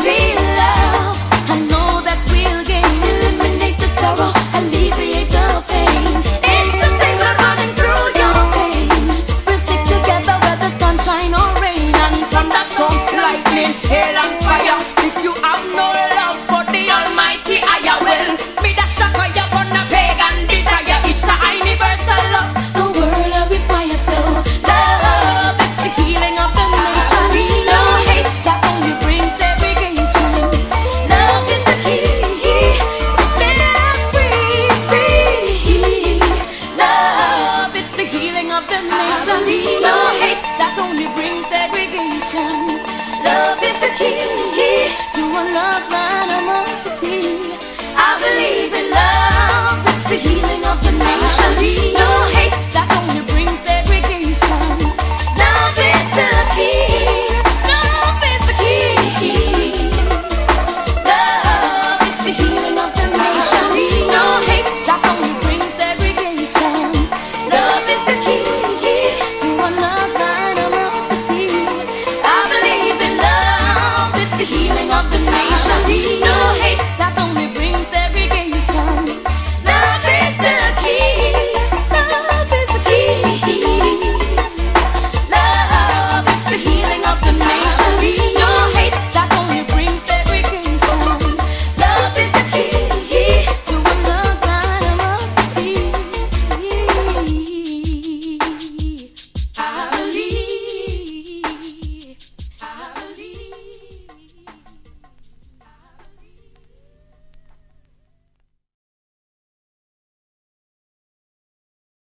olvidar. no hate that only brings segregation. Love is the key.